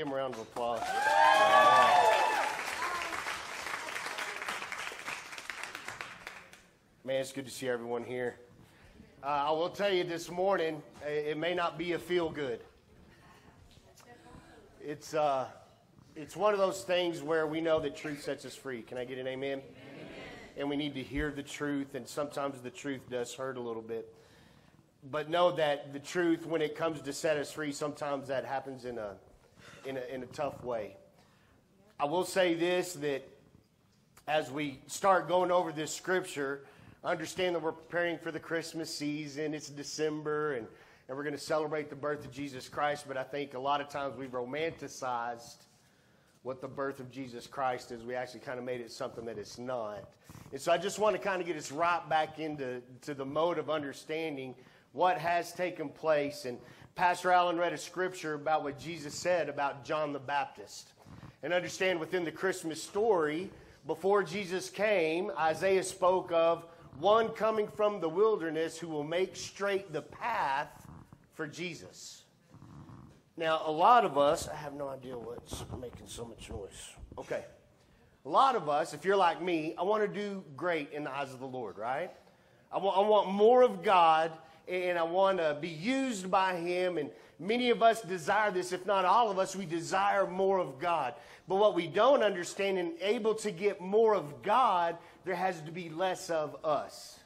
Give him a round of applause. Man, it's good to see everyone here. Uh, I will tell you this morning, it may not be a feel good. It's, uh, it's one of those things where we know that truth sets us free. Can I get an amen? amen? And we need to hear the truth, and sometimes the truth does hurt a little bit. But know that the truth, when it comes to set us free, sometimes that happens in a, in a, in a tough way. I will say this that as we start going over this scripture, understand that we're preparing for the Christmas season. It's December, and, and we're going to celebrate the birth of Jesus Christ. But I think a lot of times we've romanticized what the birth of Jesus Christ is. We actually kind of made it something that it's not. And so I just want to kind of get us right back into to the mode of understanding what has taken place. And Pastor Allen read a scripture about what Jesus said about John the Baptist. And understand within the Christmas story, before Jesus came, Isaiah spoke of one coming from the wilderness who will make straight the path for Jesus. Now, a lot of us, I have no idea what's making so much noise. Okay. A lot of us, if you're like me, I want to do great in the eyes of the Lord, right? I want, I want more of God and I want to be used by Him. And many of us desire this, if not all of us, we desire more of God. But what we don't understand and able to get more of God there has to be less of us.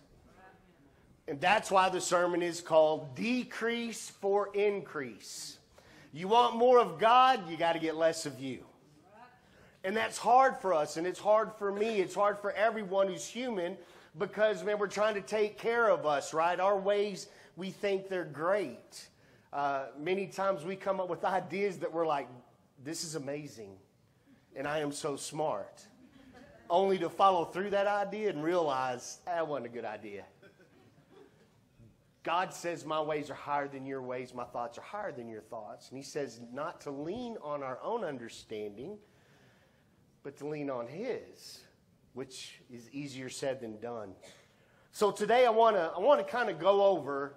And that's why the sermon is called Decrease for Increase. You want more of God, you got to get less of you. And that's hard for us, and it's hard for me. It's hard for everyone who's human because, man, we're trying to take care of us, right? Our ways, we think they're great. Uh, many times we come up with ideas that we're like, this is amazing, and I am so smart only to follow through that idea and realize that wasn't a good idea. God says, My ways are higher than your ways, my thoughts are higher than your thoughts. And He says, not to lean on our own understanding, but to lean on His, which is easier said than done. So today I want to I want to kind of go over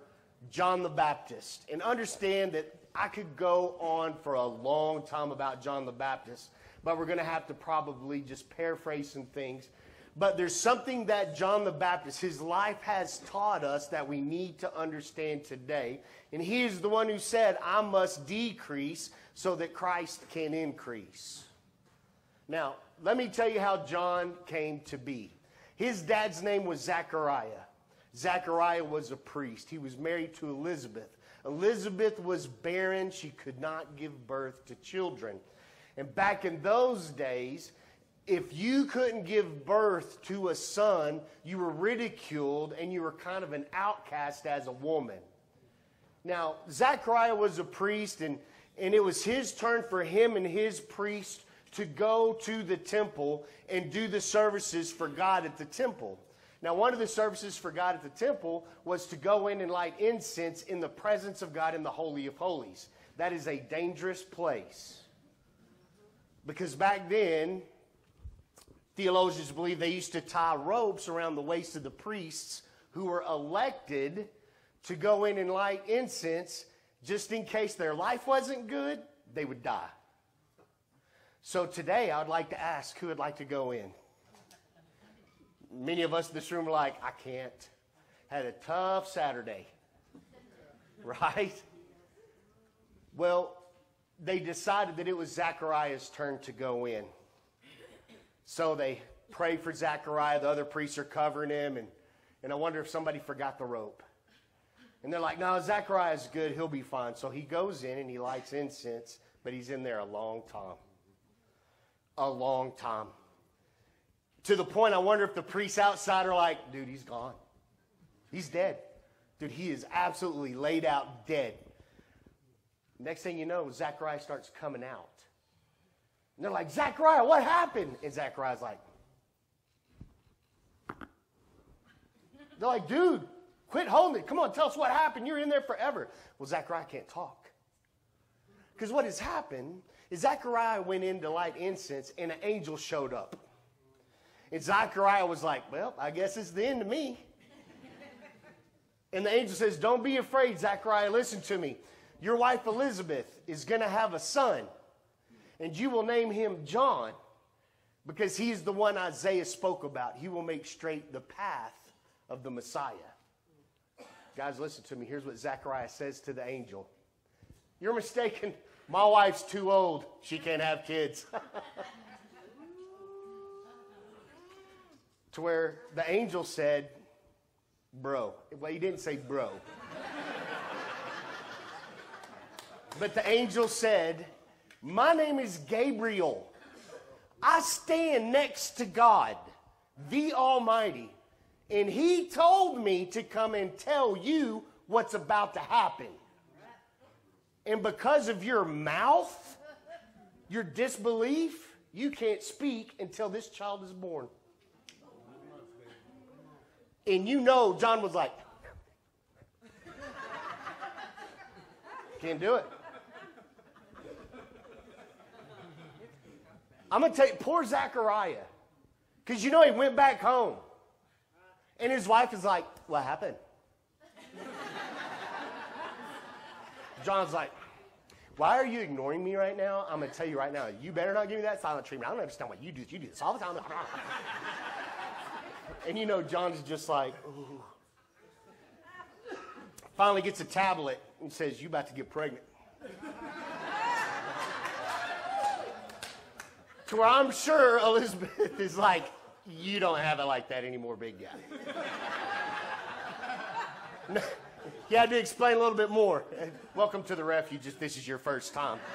John the Baptist and understand that I could go on for a long time about John the Baptist but we're going to have to probably just paraphrase some things. But there's something that John the Baptist, his life has taught us that we need to understand today. And he is the one who said, I must decrease so that Christ can increase. Now, let me tell you how John came to be. His dad's name was Zechariah. Zechariah was a priest. He was married to Elizabeth. Elizabeth was barren. She could not give birth to children. And back in those days, if you couldn't give birth to a son, you were ridiculed and you were kind of an outcast as a woman. Now, Zechariah was a priest, and, and it was his turn for him and his priest to go to the temple and do the services for God at the temple. Now, one of the services for God at the temple was to go in and light incense in the presence of God in the Holy of Holies. That is a dangerous place. Because back then, theologians believe they used to tie ropes around the waist of the priests who were elected to go in and light incense just in case their life wasn't good, they would die. So today, I would like to ask who would like to go in. Many of us in this room are like, I can't. Had a tough Saturday. Right? Well, they decided that it was Zachariah's turn to go in. So they pray for Zachariah. The other priests are covering him, and, and I wonder if somebody forgot the rope. And they're like, no, Zachariah's good. He'll be fine. So he goes in and he lights incense, but he's in there a long time. A long time. To the point, I wonder if the priests outside are like, dude, he's gone. He's dead. Dude, he is absolutely laid out dead. Next thing you know, Zachariah starts coming out. And they're like, Zachariah, what happened? And Zachariah's like, they're like, dude, quit holding it. Come on, tell us what happened. You're in there forever. Well, Zachariah can't talk. Because what has happened is Zachariah went in to light incense and an angel showed up. And Zachariah was like, well, I guess it's the end of me. and the angel says, don't be afraid, Zachariah, listen to me your wife Elizabeth is going to have a son. and you will name him John because he is the one Isaiah spoke about. He will make straight the path of the Messiah. Guys, listen to me. Here's what Zechariah says to the angel You're mistaken. My wife's too old. She can't have kids. to where the angel said, Bro. Well, he didn't say bro. but the angel said, My name is Gabriel. I stand next to God, the Almighty, and He told me to come and tell you what's about to happen. And because of your mouth, your disbelief, you can't speak until this child is born. And you know, John was like, can't do it. I'm going to tell you, poor Zachariah. Because you know, he went back home. And his wife is like, What happened? John's like, Why are you ignoring me right now? I'm going to tell you right now, you better not give me that silent treatment. I don't understand why you do. This. You do this all the time. and you know, John's just like, Ooh. Finally gets a tablet and says, You about to get pregnant. to where I'm sure Elizabeth is like, you don't have it like that anymore, big guy. you had to explain a little bit more. Welcome to the refuge if this is your first time.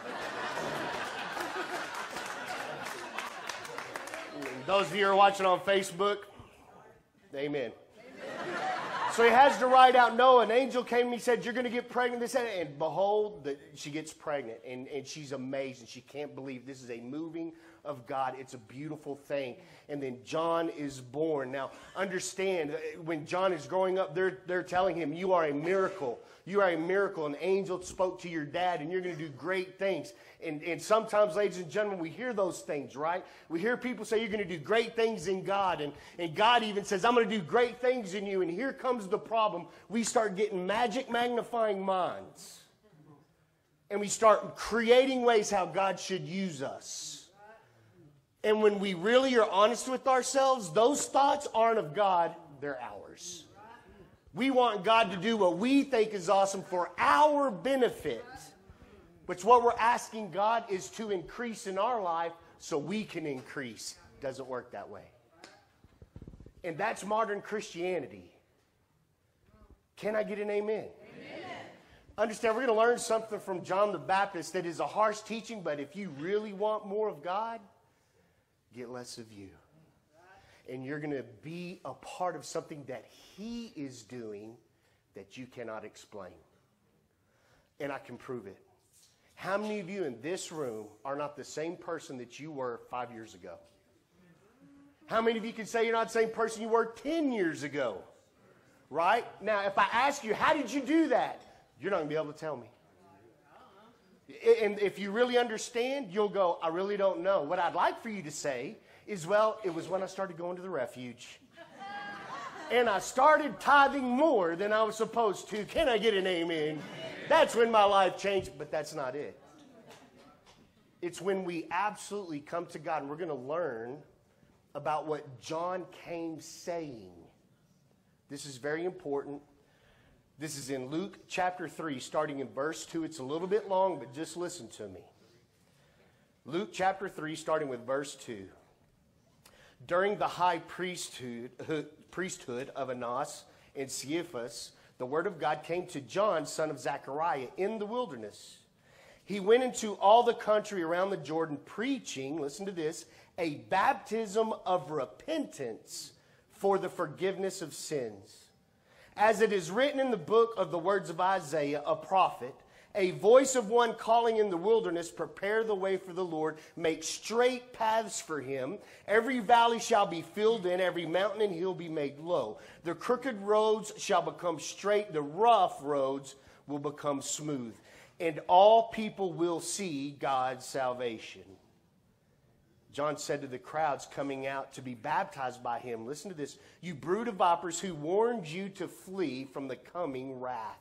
Those of you who are watching on Facebook, amen. So he has to write out, Noah. an angel came and he said, You're going to get pregnant. This and behold, the, she gets pregnant and, and she's amazed and she can't believe this is a moving of God. It's a beautiful thing. And then John is born. Now, understand, uh, when John is growing up, they're, they're telling him, You are a miracle. You are a miracle. An angel spoke to your dad, and you're going to do great things. And, and sometimes, ladies and gentlemen, we hear those things, right? We hear people say, You're going to do great things in God. And, and God even says, I'm going to do great things in you. And here comes the problem. We start getting magic magnifying minds. And we start creating ways how God should use us. And when we really are honest with ourselves, those thoughts aren't of God, they're ours. We want God to do what we think is awesome for our benefit. Which what we're asking God is to increase in our life so we can increase. Doesn't work that way. And that's modern Christianity. Can I get an amen? amen? Understand, we're going to learn something from John the Baptist that is a harsh teaching, but if you really want more of God, get less of you. And you're going to be a part of something that He is doing that you cannot explain. And I can prove it. How many of you in this room are not the same person that you were five years ago? How many of you can say you're not the same person you were 10 years ago? Right? Now, if I ask you, how did you do that? You're not going to be able to tell me. And if you really understand, you'll go, I really don't know. What I'd like for you to say is, well, it was when I started going to the refuge. and I started tithing more than I was supposed to. Can I get an amen? That's when my life changed, but that's not it. It's when we absolutely come to God and we're going to learn about what John came saying. This is very important. This is in Luke chapter 3, starting in verse 2. It's a little bit long, but just listen to me. Luke chapter 3, starting with verse 2. During the high priesthood, priesthood of Annas and Caiaphas, the word of God came to John, son of Zechariah, in the wilderness. He went into all the country around the Jordan, preaching, listen to this, a baptism of repentance for the forgiveness of sins as it is written in the book of the words of Isaiah, a prophet, a voice of one calling in the wilderness, prepare the way for the Lord, make straight paths for him. Every valley shall be filled in, every mountain and hill be made low. The crooked roads shall become straight, the rough roads will become smooth, and all people will see God's salvation. John said to the crowds coming out to be baptized by him, Listen to this, you brood of vipers who warned you to flee from the coming wrath.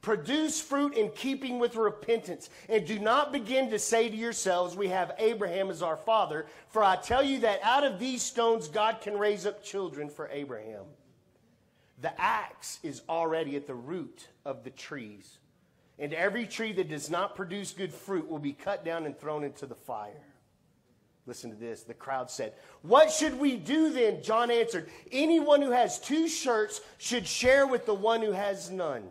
Produce fruit in keeping with repentance, and do not begin to say to yourselves, We have Abraham as our father, for I tell you that out of these stones God can raise up children for Abraham. The axe is already at the root of the trees, and every tree that does not produce good fruit will be cut down and thrown into the fire. Listen to this. The crowd said, What should we do then? John answered, Anyone who has two shirts should share with the one who has none.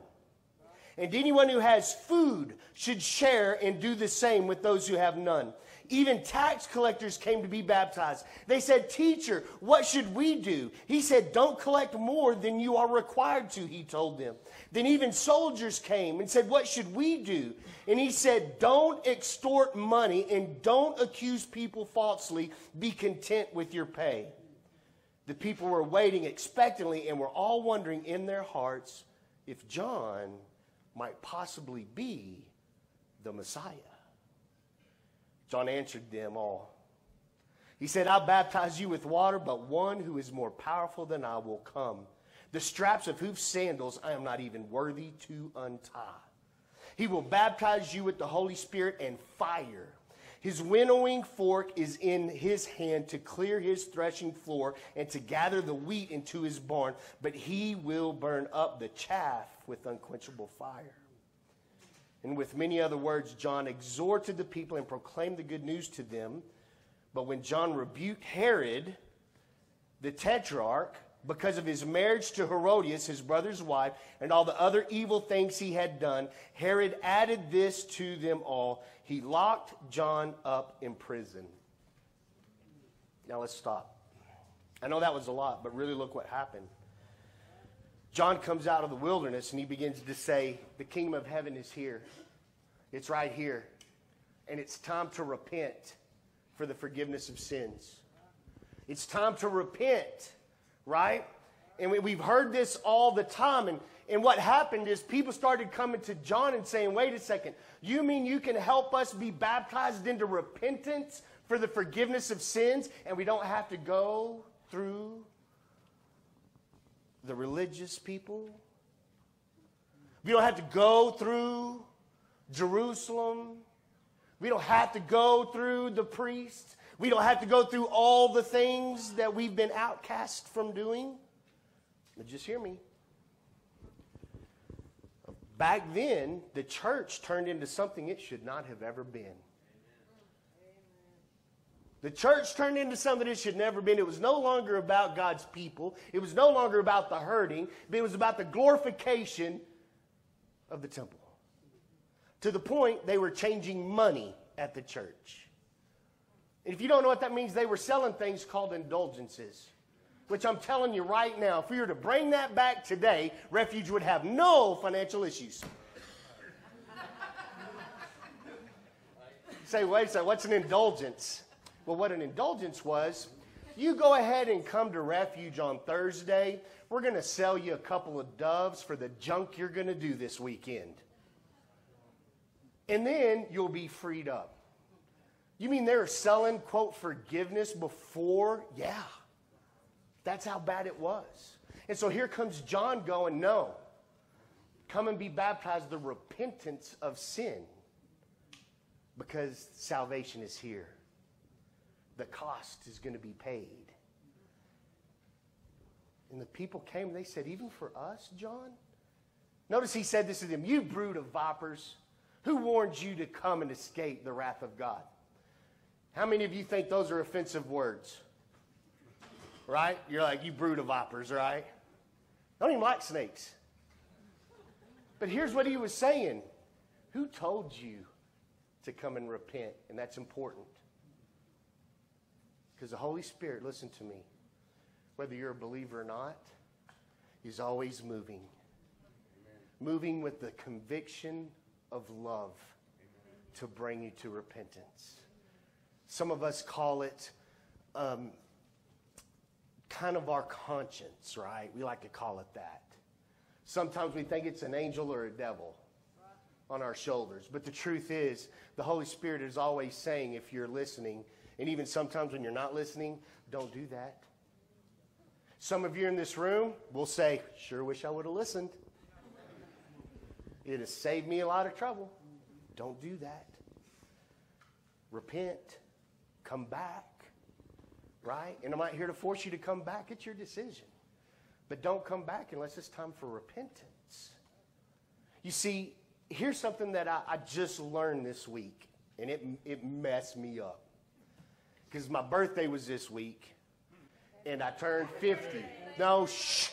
And anyone who has food should share and do the same with those who have none. Even tax collectors came to be baptized. They said, Teacher, what should we do? He said, Don't collect more than you are required to, he told them. Then even soldiers came and said, What should we do? And he said, Don't extort money and don't accuse people falsely. Be content with your pay. The people were waiting expectantly and were all wondering in their hearts if John might possibly be the Messiah. John answered them all. He said, I baptize you with water, but one who is more powerful than I will come. The straps of whose sandals I am not even worthy to untie. He will baptize you with the Holy Spirit and fire. His winnowing fork is in his hand to clear his threshing floor and to gather the wheat into his barn, but he will burn up the chaff with unquenchable fire. And with many other words, John exhorted the people and proclaimed the good news to them. But when John rebuked Herod, the tetrarch, because of his marriage to Herodias, his brother's wife, and all the other evil things he had done, Herod added this to them all. He locked John up in prison. Now let's stop. I know that was a lot, but really look what happened. John comes out of the wilderness and he begins to say, The kingdom of heaven is here. It's right here. And it's time to repent for the forgiveness of sins. It's time to repent, right? And we, have heard this all the time. And, and what happened is people started coming to John and saying, Wait a second, you mean you can help us be baptized into repentance for the forgiveness of sins and we don't have to go through the religious people. We don't have to go through Jerusalem. We don't have to go through the priests. We don't have to go through all the things that we've been outcast from doing. But just hear me. Back then, the church turned into something it should not have ever been. The church turned into something it should never been. It was no longer about God's people. It was no longer about the hurting, it was about the glorification of the temple. To the point they were changing money at the church. And if you don't know what that means, they were selling things called indulgences. Which I'm telling you right now, if we were to bring that back today, Refuge would have no financial issues. Say, wait a second, what's an indulgence? Well, what an indulgence was, you go ahead and come to Refuge on Thursday. We're going to sell you a couple of doves for the junk you're going to do this weekend. And then you'll be freed up. You mean they're selling, quote, forgiveness before? Yeah. That's how bad it was. And so here comes John going, no. Come and be baptized, the repentance of sin, because salvation is here the cost is going to be paid. And the people came they said, Even for us, John? Notice he said this to them You brood of vipers, who warned you to come and escape the wrath of God? How many of you think those are offensive words? Right? You're like, You brood of vipers, right? Don't even like snakes. But here's what he was saying Who told you to come and repent? And that's important. Because the Holy Spirit, listen to me, whether you're a believer or not, is always moving. Amen. Moving with the conviction of love Amen. to bring you to repentance. Some of us call it um, kind of our conscience, right? We like to call it that. Sometimes we think it's an angel or a devil on our shoulders. But the truth is, the Holy Spirit is always saying, if you're listening, and even sometimes when you're not listening, don't do that. Some of you in this room will say, Sure wish I would have listened. It has saved me a lot of trouble. Don't do that. Repent. Come back. Right? And I'm not here to force you to come back. It's your decision. But don't come back unless it's time for repentance. You see, here's something that I, I just learned this week, and it, it messed me up. Because my birthday was this week, and I turned 50. No, shh.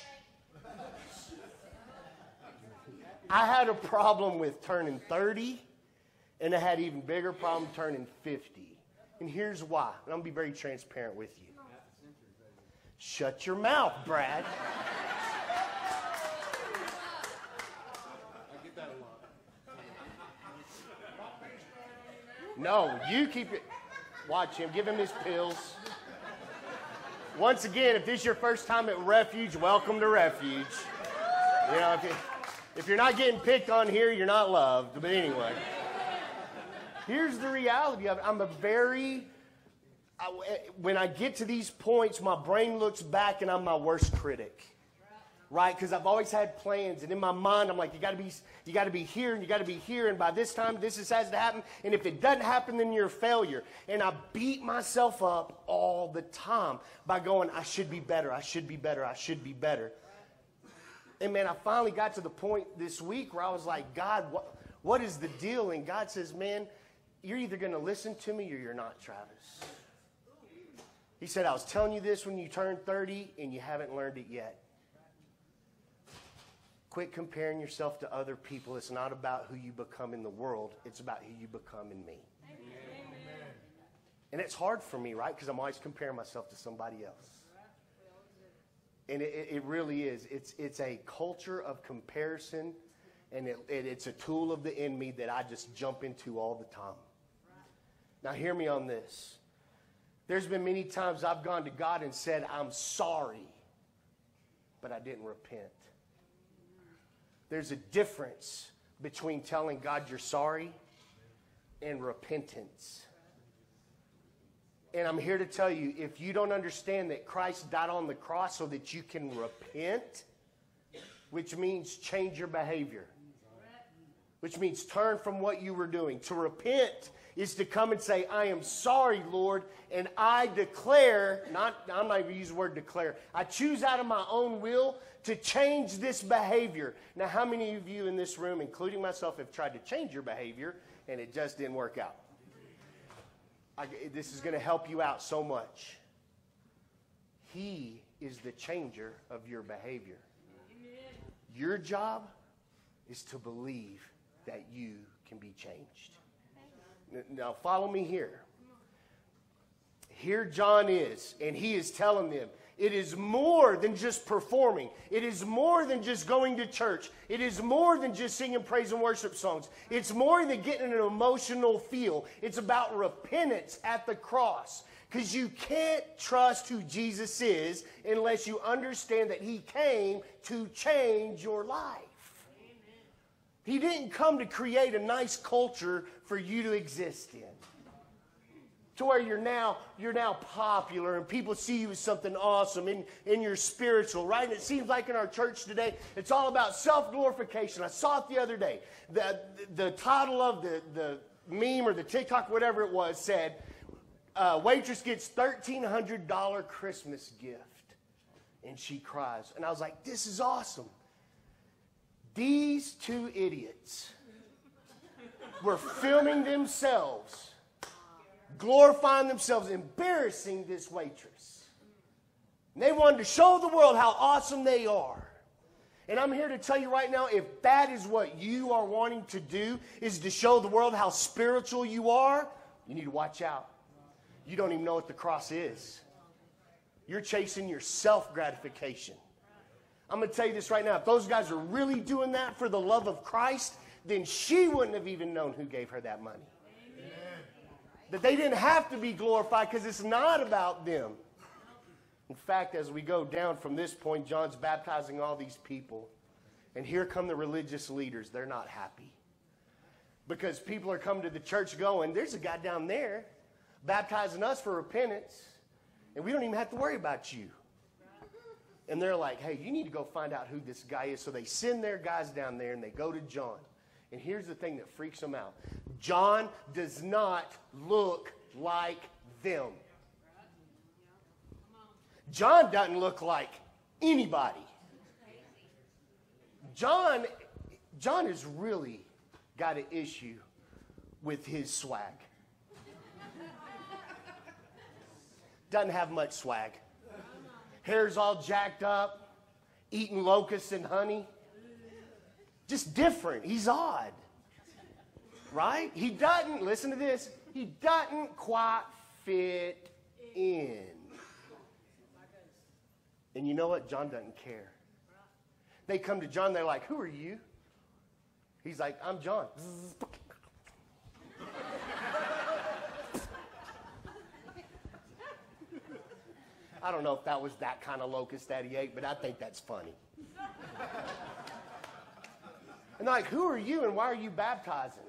I had a problem with turning 30, and I had even bigger problem turning 50. And here's why. And I'm going to be very transparent with you. Shut your mouth, Brad. No, you keep it. Watch him. Give him his pills. Once again, if this is your first time at Refuge, welcome to Refuge. You know, if, you, if you're not getting picked on here, you're not loved. But anyway, here's the reality of it. I'm a very, I, when I get to these points, my brain looks back and I'm my worst critic right? Because I've always had plans, and in my mind, I'm like, you got to be, you got to be here, and you got to be here, and by this time, this is, has to happen. And if it doesn't happen, then you're a failure. And I beat myself up all the time by going, I should be better, I should be better, I should be better. And man, I finally got to the point this week where I was like, God, what, what is the deal? And God says, man, you're either going to listen to me or you're not, Travis. He said, I was telling you this when you turned 30 and you haven't learned it yet. Quit comparing yourself to other people. It's not about who you become in the world, it's about who you become in me. Amen. And it's hard for me, right? Because I'm always comparing myself to somebody else. And it, it, really is. It's, it's a culture of comparison, and it, it, it's a tool of the enemy that I just jump into all the time. Now, hear me on this. There's been many times I've gone to God and said, I'm sorry, but I didn't repent. There's a difference between telling God you're sorry and repentance. And I'm here to tell you if you don't understand that Christ died on the cross so that you can repent, which means change your behavior, which means turn from what you were doing. To repent is to come and say, I am sorry, Lord, and I declare, not, I'm not even use the word declare, I choose out of my own will to change this behavior. Now, how many of you in this room, including myself, have tried to change your behavior and it just didn't work out? I, this is going to help you out so much. He is the changer of your behavior. Your job is to believe that you can be changed. Now, follow me here. Here John is, and he is telling them it is more than just performing. It is more than just going to church. It is more than just singing praise and worship songs. It's more than getting an emotional feel. It's about repentance at the cross. Because you can't trust who Jesus is unless you understand that he came to change your life. He didn't come to create a nice culture for you to exist in. To where you're now you're now popular and people see you as something awesome and, and you're spiritual, right? And it seems like in our church today, it's all about self-glorification. I saw it the other day. The, the title of the, the meme or the TikTok, whatever it was, said, uh, waitress gets $1,300 Christmas gift. And she cries. And I was like, this is awesome. These two idiots were filming themselves, glorifying themselves, embarrassing this waitress. And they wanted to show the world how awesome they are. And I'm here to tell you right now if that is what you are wanting to do, is to show the world how spiritual you are, you need to watch out. You don't even know what the cross is. You're chasing your self gratification. I'm going to tell you this right now. If those guys are really doing that for the love of Christ, then she wouldn't have even known who gave her that money. Amen. That they didn't have to be glorified because it's not about them. In fact, as we go down from this point, John's baptizing all these people. And here come the religious leaders. They're not happy. Because people are coming to the church going, there's a guy down there baptizing us for repentance, and we don't even have to worry about you. And they're like, hey, you need to go find out who this guy is. So they send their guys down there and they go to John. And here's the thing that freaks them out John does not look like them. John doesn't look like anybody. John, John has really got an issue with his swag. Doesn't have much swag. Hair's all jacked up, eating locusts and honey. Just different. He's odd. Right? He doesn't, listen to this, he doesn't quite fit in. And you know what? John doesn't care. They come to John, they're like, Who are you? He's like, I'm John. I don't know if that was that kind of locust that he ate, but I think that's funny. and like, Who are you and why are you baptizing?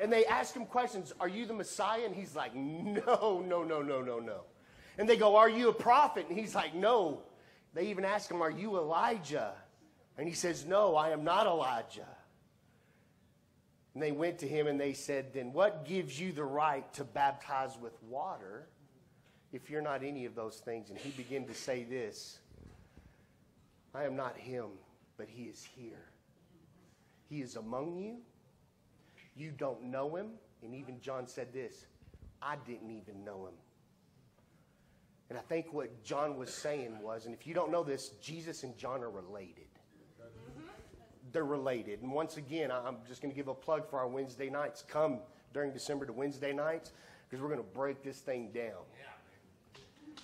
And they ask him questions Are you the Messiah? And he's like, No, no, no, no, no, no. And they go, Are you a prophet? And he's like, No. They even ask him, Are you Elijah? And he says, No, I am not Elijah. And they went to him and they said, Then what gives you the right to baptize with water if you're not any of those things? And he began to say this I am not him, but he is here. He is among you. You don't know him. And even John said this I didn't even know him. And I think what John was saying was, and if you don't know this, Jesus and John are related they're related. And once again, I'm just going to give a plug for our Wednesday nights. Come during December to Wednesday nights because we're going to break this thing down. Yeah.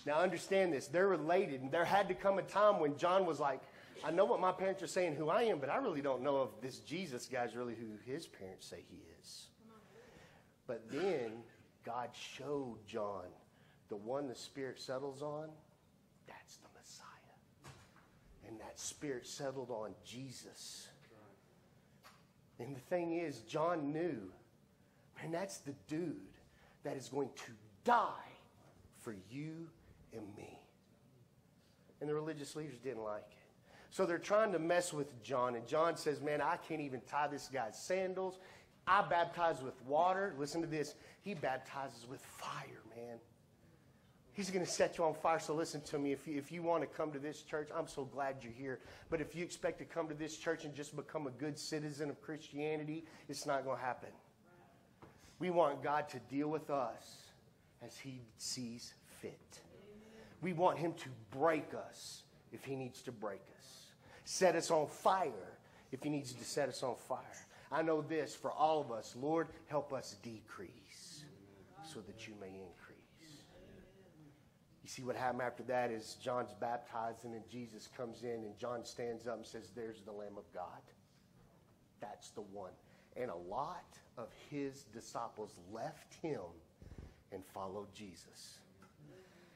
Now, understand this. They're related. And there had to come a time when John was like, I know what my parents are saying who I am, but I really don't know if this Jesus guy's really who his parents say he is. But then God showed John the one the Spirit settles on, that's the Messiah. And that Spirit settled on Jesus. And the thing is, John knew, and that's the dude that is going to die for you and me. And the religious leaders didn't like it. So they're trying to mess with John. And John says, Man, I can't even tie this guy's sandals. I baptize with water. Listen to this. He baptizes with fire, man. He's going to set you on fire. So listen to me. If you, if you want to come to this church, I'm so glad you're here. But if you expect to come to this church and just become a good citizen of Christianity, it's not going to happen. We want God to deal with us as He sees fit. We want Him to break us if He needs to break us, set us on fire if He needs to set us on fire. I know this for all of us Lord, help us decrease so that you may increase. You see what happened after that is John's baptizing and Jesus comes in and John stands up and says, There's the Lamb of God. That's the one. And a lot of his disciples left him and followed Jesus.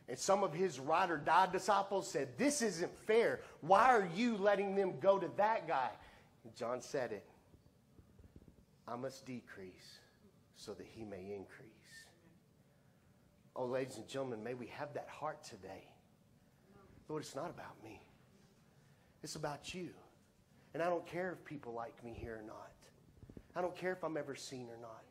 And some of his ride or die disciples said, This isn't fair. Why are you letting them go to that guy? And John said it I must decrease so that he may increase. Oh, ladies and gentlemen, may we have that heart today. Lord, it's not about me, it's about you. And I don't care if people like me here or not. I don't care if I'm ever seen or not.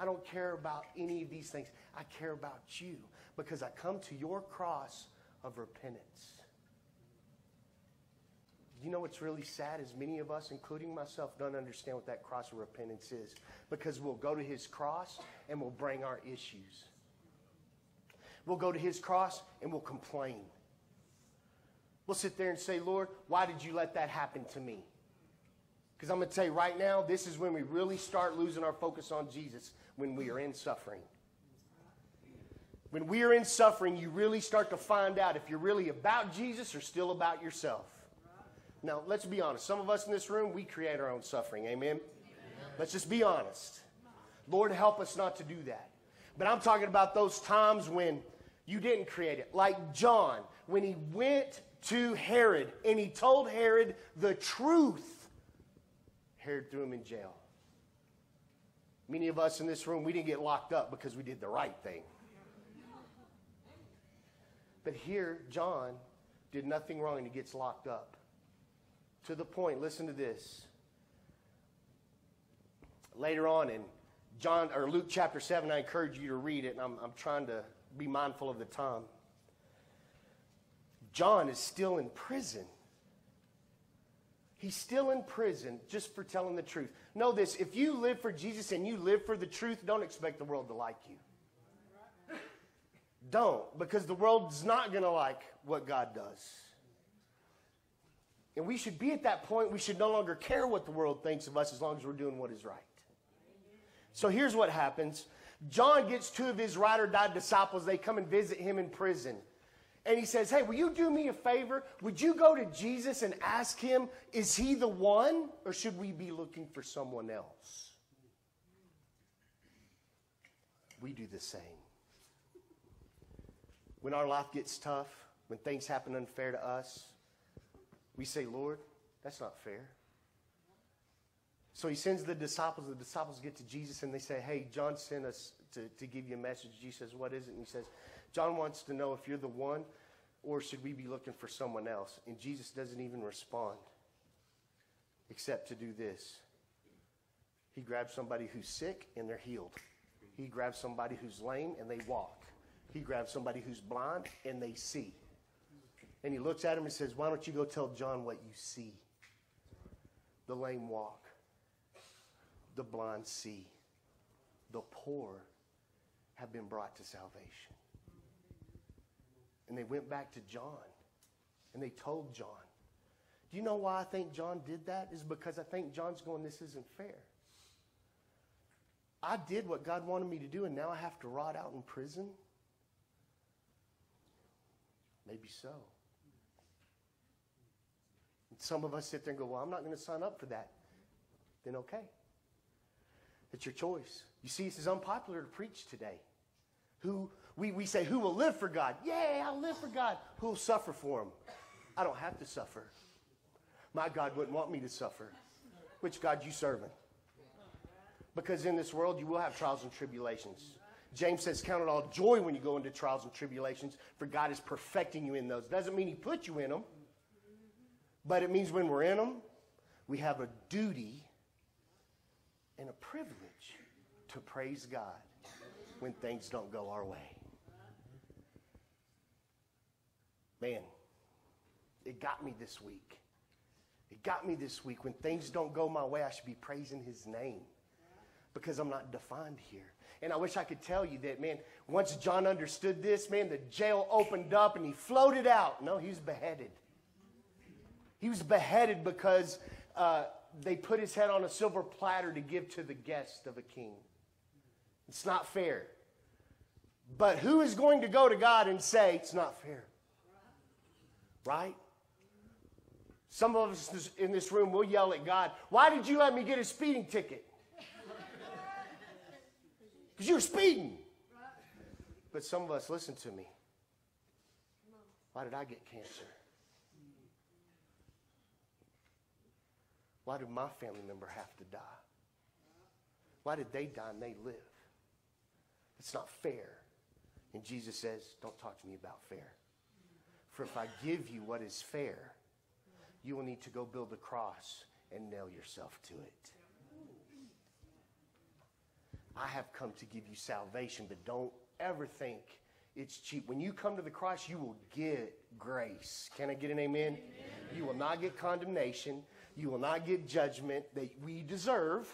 I don't care about any of these things. I care about you because I come to your cross of repentance. You know what's really sad is many of us, including myself, don't understand what that cross of repentance is because we'll go to his cross and we'll bring our issues. We'll go to his cross and we'll complain. We'll sit there and say, Lord, why did you let that happen to me? Because I'm going to tell you right now, this is when we really start losing our focus on Jesus, when we are in suffering. When we are in suffering, you really start to find out if you're really about Jesus or still about yourself. Now, let's be honest. Some of us in this room, we create our own suffering. Amen? Amen. Let's just be honest. Lord, help us not to do that. But I'm talking about those times when you didn't create it. Like John, when he went to Herod and he told Herod the truth, Herod threw him in jail. Many of us in this room, we didn't get locked up because we did the right thing. But here, John did nothing wrong and he gets locked up. To the point, listen to this. later on in John or Luke chapter 7, I encourage you to read it, and I'm, I'm trying to be mindful of the time. John is still in prison. He's still in prison just for telling the truth. Know this if you live for Jesus and you live for the truth, don't expect the world to like you. Don't, because the world's not going to like what God does. And we should be at that point, we should no longer care what the world thinks of us as long as we're doing what is right. So here's what happens John gets two of his ride or die disciples. They come and visit him in prison. And he says, Hey, will you do me a favor? Would you go to Jesus and ask him, Is he the one, or should we be looking for someone else? We do the same. When our life gets tough, when things happen unfair to us, we say, Lord, that's not fair. So he sends the disciples. The disciples get to Jesus and they say, Hey, John sent us to, to give you a message. Jesus says, What is it? And he says, John wants to know if you're the one or should we be looking for someone else? And Jesus doesn't even respond except to do this. He grabs somebody who's sick and they're healed. He grabs somebody who's lame and they walk. He grabs somebody who's blind and they see. And he looks at him and says, Why don't you go tell John what you see? The lame walk, the blind see, the poor have been brought to salvation. And they went back to John and they told John. Do you know why I think John did that? Is because I think John's going, This isn't fair. I did what God wanted me to do, and now I have to rot out in prison? Maybe so. Some of us sit there and go, Well, I'm not going to sign up for that. Then okay. It's your choice. You see, it's is unpopular to preach today. Who we, we say, Who will live for God? Yay, I'll live for God. Who will suffer for him? I don't have to suffer. My God wouldn't want me to suffer. Which God you serving? Because in this world you will have trials and tribulations. James says, Count it all joy when you go into trials and tribulations, for God is perfecting you in those. Doesn't mean He put you in them, but it means when we're in them, we have a duty and a privilege to praise God when things don't go our way. Man, it got me this week. It got me this week. When things don't go my way, I should be praising His name because I'm not defined here. And I wish I could tell you that, man, once John understood this, man, the jail opened up and he floated out. No, he was beheaded. He was beheaded because uh, they put his head on a silver platter to give to the guest of a king. It's not fair. But who is going to go to God and say, it's not fair? Right? Some of us in this room will yell at God, Why did you let me get a speeding ticket? Because you're speeding. But some of us, listen to me. Why did I get cancer? Why did my family member have to die? Why did they die and they live? It's not fair. And Jesus says, Don't talk to me about fair. For if I give you what is fair, you will need to go build a cross and nail yourself to it. I have come to give you salvation, but don't ever think it's cheap. When you come to the cross, you will get grace. Can I get an amen? amen? You will not get condemnation. You will not get judgment that we deserve.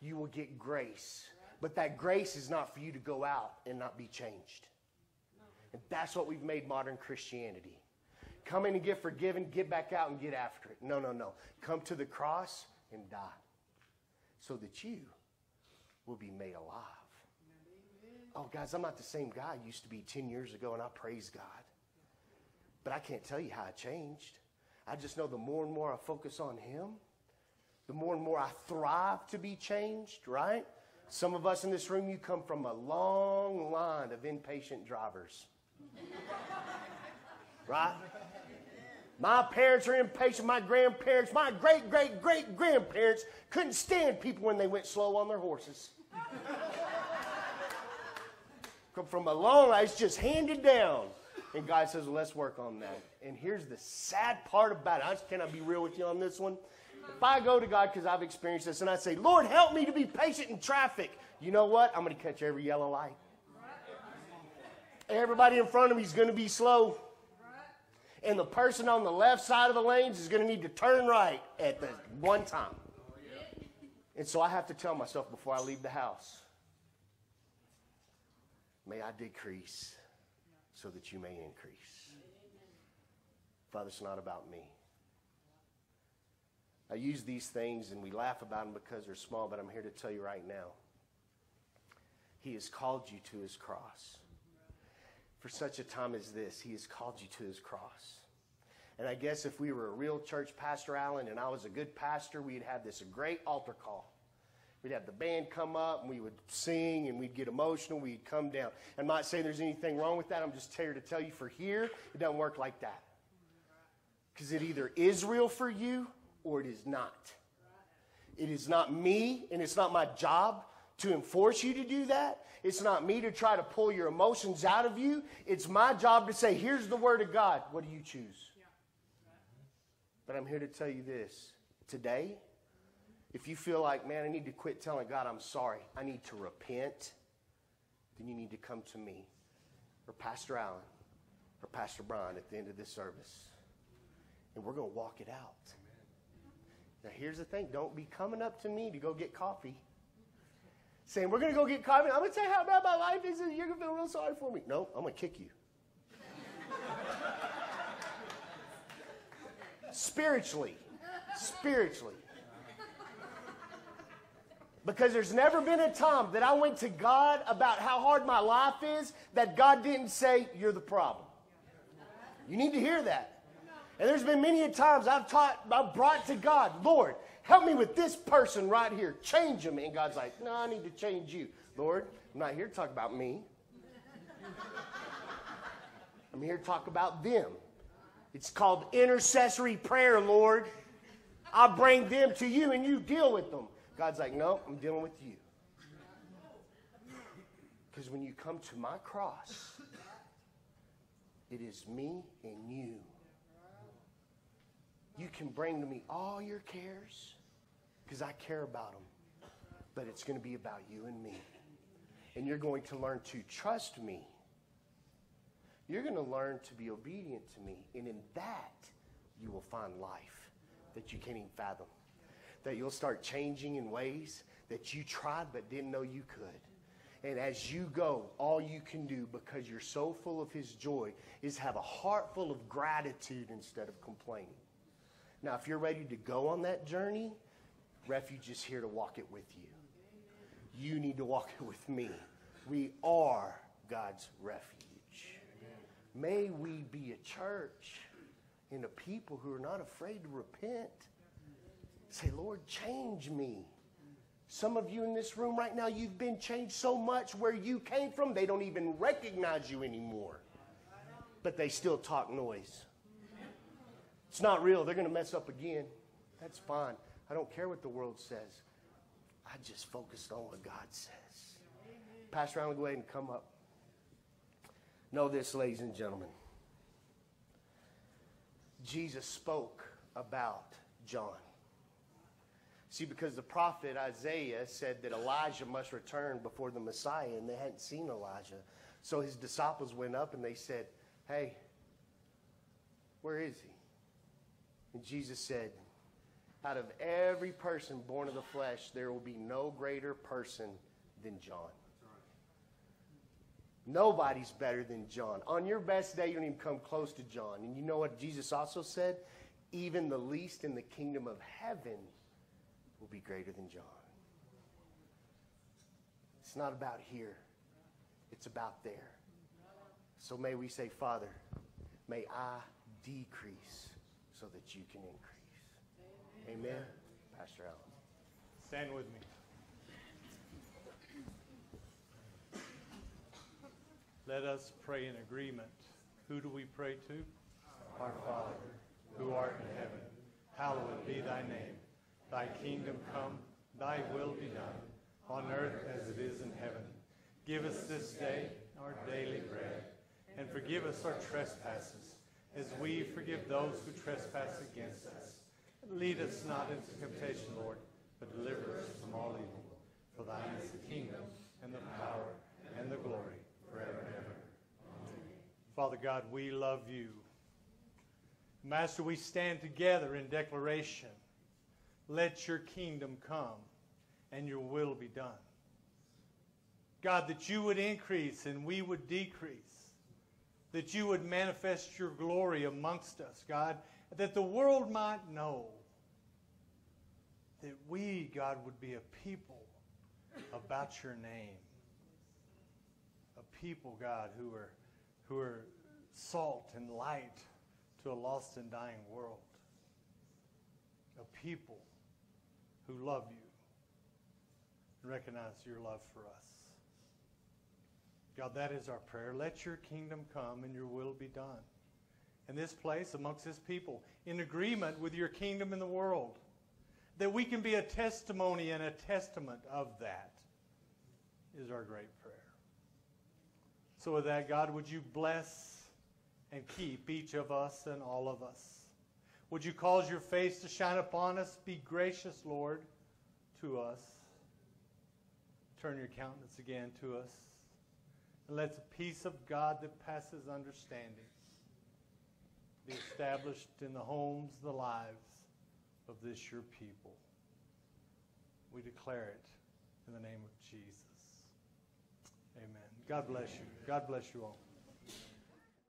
You will get grace. But that grace is not for you to go out and not be changed. And that's what we've made modern Christianity. Come in and get forgiven, get back out and get after it. No, no, no. Come to the cross and die so that you will be made alive. Oh, guys, I'm not the same guy I used to be 10 years ago, and I praise God. But I can't tell you how I changed. I just know the more and more I focus on Him, the more and more I thrive to be changed, right? Some of us in this room, you come from a long line of impatient drivers. right? My parents are impatient. My grandparents, my great, great, great grandparents couldn't stand people when they went slow on their horses. Come from a long line, it's just handed down. And God says, well, let's work on that. And here's the sad part about it. I just cannot be real with you on this one. If I go to God because I've experienced this and I say, Lord, help me to be patient in traffic, you know what? I'm going to catch every yellow light. Everybody in front of me is going to be slow. And the person on the left side of the lanes is going to need to turn right at the one time. And so I have to tell myself before I leave the house, may I decrease so that you may increase. Father, it's not about me. I use these things and we laugh about them because they're small, but I'm here to tell you right now. He has called you to his cross. For such a time as this, he has called you to his cross. And I guess if we were a real church, Pastor Allen, and I was a good pastor, we'd have this great altar call. We'd have the band come up and we would sing and we'd get emotional. We'd come down. I'm not saying there's anything wrong with that. I'm just here to tell you for here, it doesn't work like that. Because it either is real for you or it is not. It is not me and it's not my job to enforce you to do that. It's not me to try to pull your emotions out of you. It's my job to say, here's the word of God. What do you choose? But I'm here to tell you this today, if you feel like, man, I need to quit telling God I'm sorry, I need to repent, then you need to come to me or Pastor Allen or Pastor Brian at the end of this service. And we're going to walk it out. Now, here's the thing don't be coming up to me to go get coffee. Saying, we're going to go get coffee. I'm going to tell you how bad my life is, and you're going to feel real sorry for me. No, I'm going to kick you. spiritually. Spiritually. Because there's never been a time that I went to God about how hard my life is that God didn't say, You're the problem. You need to hear that. And there's been many a times I've taught, I've brought to God, Lord, help me with this person right here. Change them. And God's like, No, I need to change you. Lord, I'm not here to talk about me. I'm here to talk about them. It's called intercessory prayer, Lord. I'll bring them to you and you deal with them. God's like, no, I'm dealing with you. Because when you come to my cross, it is me and you. You can bring to me all your cares because I care about them. But it's going to be about you and me. And you're going to learn to trust me you're going to learn to be obedient to me. And in that, you will find life that you can't even fathom. That you'll start changing in ways that you tried but didn't know you could. And as you go, all you can do because you're so full of His joy is have a heart full of gratitude instead of complaining. Now, if you're ready to go on that journey, Refuge is here to walk it with you. You need to walk it with me. We are God's refuge. May we be a church and a people who are not afraid to repent. Say, Lord, change me. Some of you in this room right now, you've been changed so much where you came from, they don't even recognize you anymore. But they still talk noise. It's not real. They're going to mess up again. That's fine. I don't care what the world says. I just focused on what God says. Pastor Allen, go ahead and come up. Know this, ladies and gentlemen. Jesus spoke about John. See, because the prophet Isaiah said that Elijah must return before the Messiah, and they hadn't seen Elijah. So his disciples went up and they said, Hey, where is he? And Jesus said, Out of every person born of the flesh, there will be no greater person than John. Nobody's better than John. On your best day, you don't even come close to John. And you know what Jesus also said? Even the least in the kingdom of heaven will be greater than John. It's not about here, it's about there. So may we say, Father, may I decrease so that you can increase. Amen. Amen. Pastor Allen. Stand with me. Let us pray in agreement. Who do we pray to? Our Father, who art in heaven, hallowed be thy name. Thy kingdom come, thy will be done, on earth as it is in heaven. Give us this day our daily bread, and forgive us our trespasses, as we forgive those who trespass against us. Lead us not into temptation, Lord, but deliver us from all evil. For thine is the kingdom, and the power, and the glory, forever and ever. Father God, we love you. Master, we stand together in declaration. Let your kingdom come, and your will be done. God, that you would increase and we would decrease. That you would manifest your glory amongst us, God. That the world might know that we, God, would be a people about your name. A people, God, who are, who are salt and light to a lost and dying world. A people who love you and recognize your love for us. God, that is our prayer. Let your kingdom come and your will be done. In this place, amongst this people, in agreement with your kingdom in the world, that we can be a testimony and a testament of that is our great prayer. So, with that, God, would you bless and keep each of us and all of us? Would you cause your face to shine upon us? Be gracious, Lord, to us. Turn your countenance again to us. And let the peace of God that passes understanding be established in the homes, the lives of this your people. We declare it in the name of Jesus. Amen. God bless you. God bless you all.